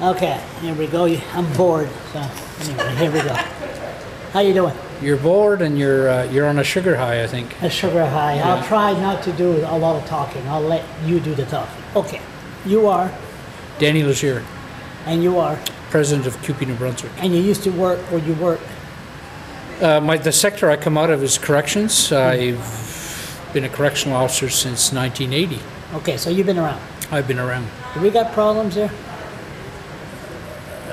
Okay, here we go. I'm bored, so anyway, here we go. How you doing? You're bored and you're uh, you're on a sugar high, I think. A sugar high. I'll try not to do a lot of talking. I'll let you do the talking. Okay, you are, Danny Legere, and you are, president of CUPE New Brunswick. and you used to work where you work. Uh, my the sector I come out of is corrections. I've been a correctional officer since 1980. Okay, so you've been around. I've been around. Do We got problems there.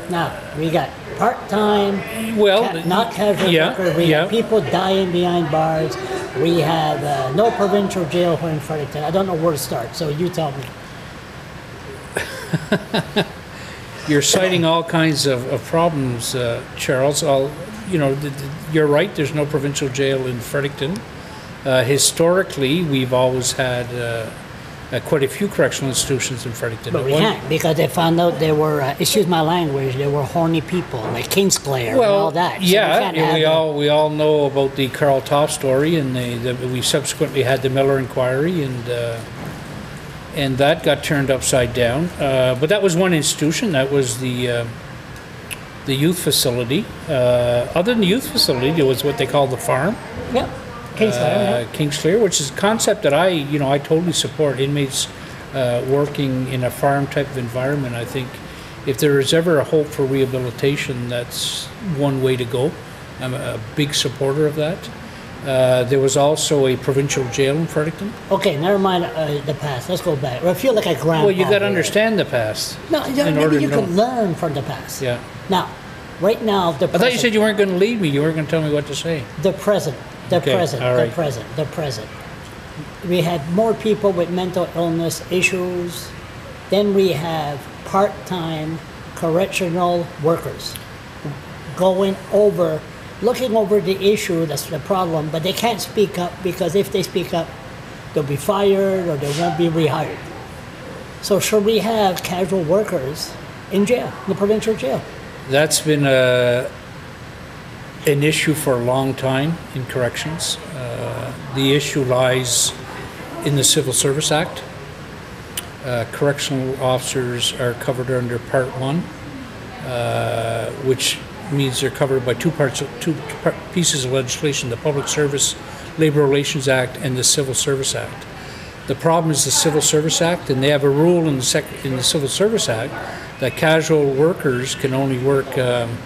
Now we got part-time, Well, ca- not casual yeah, workers. We yeah. have people dying behind bars. We have uh, no provincial jail here in Fredericton. I don't know where to start, so you tell me. You're citing all kinds of, of problems, uh, Charles. I'll, you know, th- th- you're right. There's no provincial jail in Fredericton. Uh, historically, we've always had uh, quite a few correctional institutions in Fredericton. But we one- can't because they found out they were, uh, excuse my language, they were horny people like Kingsclear and all that. So we yeah, yeah, have we them. all we all know about the Karl Toft story, and the, the, we subsequently had the Miller inquiry, and uh, and that got turned upside down. Uh, but that was one institution. That was the uh, the youth facility. Uh, other than the youth facility, there was what they call the farm, Yep, Kingsclear. uh, Kingsclear, which is a concept that I you know I totally support. Inmates uh, working in a farm type of environment. I think if there is ever a hope for rehabilitation, that's one way to go. I'm a big supporter of that. Uh, there was also a provincial jail in Fredericton. Okay, never mind uh, the past. Let's go back. I feel like a grandpa. Well, you got to understand the past. No, yeah, in maybe order you know. learn from the past. Yeah. Now, right now, the I thought you said you weren't going to lead me. You weren't going to tell me what to say. the present, the Okay, present, all the right. present, the present. We had more people with mental illness issues. Then we have part-time correctional workers going over, looking over the issue. That's the problem. But they can't speak up because if they speak up, they'll be fired or they won't be rehired. So should we have casual workers in jail, in the provincial jail? That's been a, an issue for a long time in corrections. Uh, the issue lies in the Civil Service Act. Uh, correctional officers are covered under Part 1, uh, which means they're covered by two parts, of, two pieces of legislation, the Public Service Labor Relations Act and the Civil Service Act. The problem is the Civil Service Act, and they have a rule in the, in the Civil Service Act that casual workers can only work um,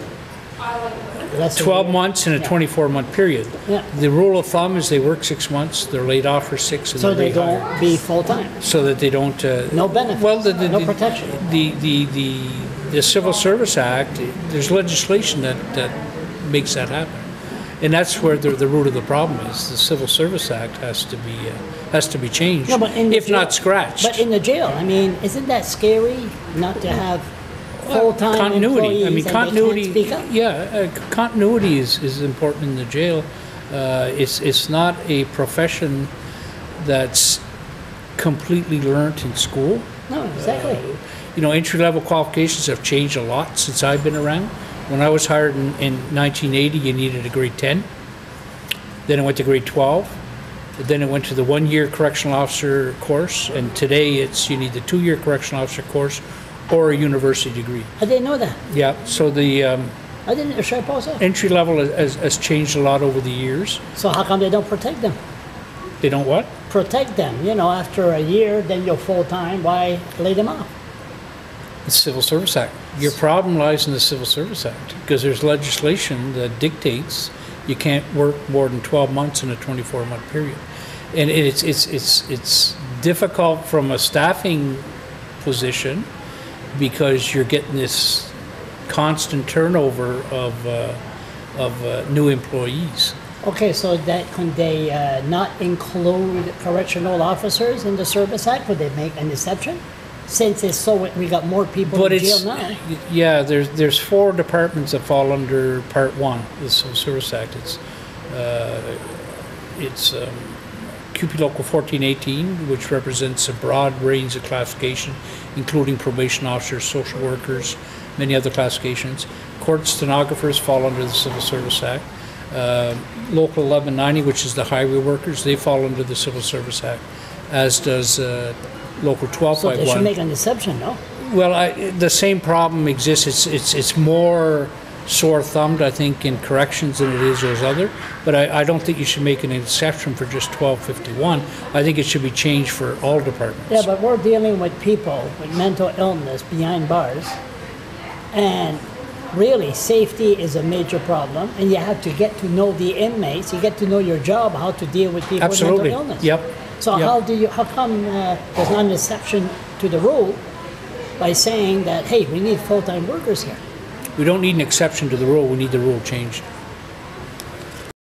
That's 12 months in a Yeah. 24 month period. Yeah. The rule of thumb is they work six months, they're laid off for six, and So they don't be full-time. So that they don't. Uh, No benefits, Well, the, the, no the- protection. The, the, the, the Civil Service Act, there's legislation that, that makes that happen. And that's where the, the root of the problem is. The Civil Service Act has to be, uh, has to be changed, No, but if not scratched. But in the jail, I mean, isn't that scary not to have full-time continuity. I employees mean, and they continuity. can't speak up? Yeah, uh, continuity is, is important in the jail. Uh, it's it's not a profession that's completely learnt in school. No, exactly. You know, entry level qualifications have changed a lot since I've been around. When I was hired in, in 1980, you needed a grade 10. Then it went to grade 12. Then it went to the one year correctional officer course. And today it's you need the two year correctional officer course or a university degree. I didn't know that. Yeah, so the um, I didn't, should I pause that? entry level has, has changed a lot over the years. So how come they don't protect them? They don't what? Protect them, you know, after a year, then you're full-time, why lay them off? The Civil Service Act. Your problem lies in the Civil Service Act because there's legislation that dictates you can't work more than 12 months in a 24 month period. And it's, it's, it's, it's difficult from a staffing position because you're getting this constant turnover of, uh, of uh, new employees. Okay, so that, could they uh, not include correctional officers in the Service Act? Could they make an exception? Since it's so, we got more people But in jail now. yeah, there's, there's four departments that fall under Part One, the Service Act. It's, uh, it's um, CUPE Local 1418, which represents a broad range of classification, including probation officers, social workers, many other classifications. Court stenographers fall under the Civil Service Act. Uh, Local 1190, which is the highway workers, they fall under the Civil Service Act, as does uh, Local So they should make an exception, no? Well, I, the same problem exists. It's, it's, it's more sore thumbed, I think, in corrections than it is those other. But I, I don't think you should make an exception for just 1251. I think it should be changed for all departments. Yeah, but we're dealing with people with mental illness behind bars. And really, safety is a major problem. And you have to get to know the inmates. You get to know your job, how to deal with people Absolutely. with mental illness. Yep. So Yep. how do you? How come uh, there's not an exception to the rule by saying that hey, we need full-time workers here? We don't need an exception to the rule. We need the rule changed.